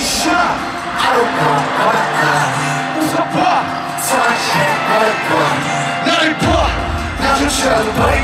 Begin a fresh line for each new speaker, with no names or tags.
차 하루가 바랐다 웃어봐. 사실 하루가 나를 봐. 나 조차도 버린